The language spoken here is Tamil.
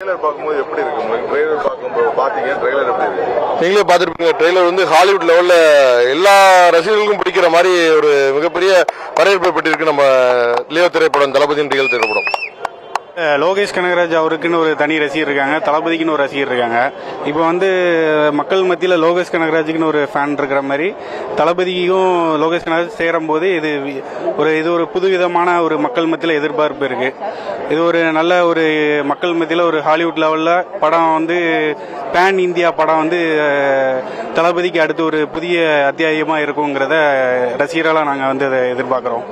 ட்ரெய்லர் பார்க்கும்போது எப்படி இருக்கு? உங்களுக்கு ட்ரெய்லர் பார்க்கும்போது பாத்தீங்க ட்ரெய்லர் எப்படி இருக்கு? நீங்களே பார்த்துருப்பீங்க. ட்ரெய்லர் வந்து ஹாலிவுட் லெவல்ல எல்லா ரசிகர்களுக்கும் பிடிக்கிற மாதிரி ஒரு மிகப்பெரிய வரவேற்பை பெற்றிருக்கு நம்ம லியோ திரைப்படம் தளபதியின் ரியல் திரைப்படம். லோகேஷ் கனகராஜ் அவருக்குன்னு ஒரு தனி ரசிகர் இருக்காங்க தளபதிக்குன்னு ஒரு ரசிகர் இருக்காங்க. இப்போ வந்து மக்கள் மத்தியில் லோகேஷ் கனகராஜுக்குன்னு ஒரு ஃபேன் இருக்கிற மாதிரி தளபதிக்கும் லோகேஷ் கனகராஜ் சேரும் போது இது ஒரு இது ஒரு புதுவிதமான ஒரு மக்கள் மத்தியில் எதிர்பார்ப்பு இருக்கு. இது ஒரு நல்ல ஒரு மக்கள் மத்தியில் ஒரு ஹாலிவுட் லெவலில் படம் வந்து பேன் இந்தியா படம் வந்து தளபதிக்கு அடுத்து ஒரு புதிய அத்தியாயமாக இருக்குங்கிறத ரசிகர்களாக நாங்கள் வந்து அதை எதிர்பார்க்குறோம்.